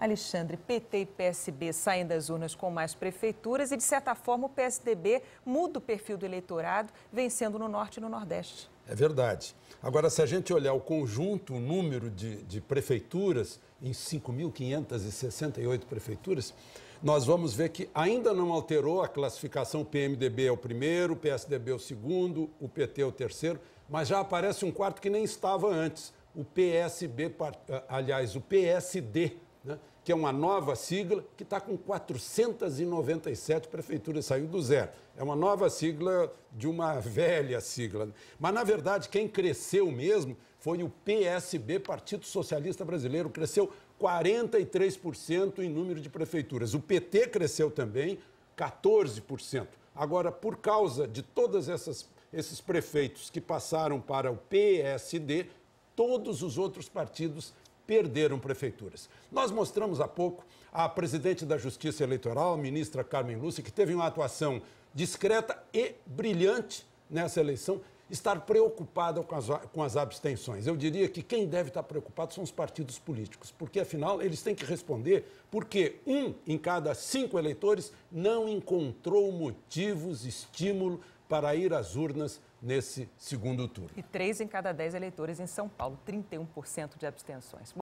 Alexandre, PT e PSB saem das urnas com mais prefeituras e, de certa forma, o PSDB muda o perfil do eleitorado, vencendo no Norte e no Nordeste. É verdade. Agora, se a gente olhar o conjunto, o número de, de prefeituras, em 5.568 prefeituras, nós vamos ver que ainda não alterou a classificação PMDB é o primeiro, PSDB é o segundo, o PT é o terceiro, mas já aparece um quarto que nem estava antes, o PSB, aliás, o PSD né, que é uma nova sigla que está com 497 prefeituras, saiu do zero. É uma nova sigla de uma velha sigla. Mas, na verdade, quem cresceu mesmo foi o PSB, Partido Socialista Brasileiro, cresceu 43% em número de prefeituras. O PT cresceu também 14%. Agora, por causa de todos esses prefeitos que passaram para o PSD, todos os outros partidos perderam prefeituras. Nós mostramos há pouco a presidente da Justiça Eleitoral, ministra Carmen Lúcia, que teve uma atuação discreta e brilhante nessa eleição, estar preocupada com as, com as abstenções. Eu diria que quem deve estar preocupado são os partidos políticos, porque afinal eles têm que responder porque um em cada cinco eleitores não encontrou motivos, estímulo para ir às urnas nesse segundo turno. E três em cada dez eleitores em São Paulo, 31% de abstenções.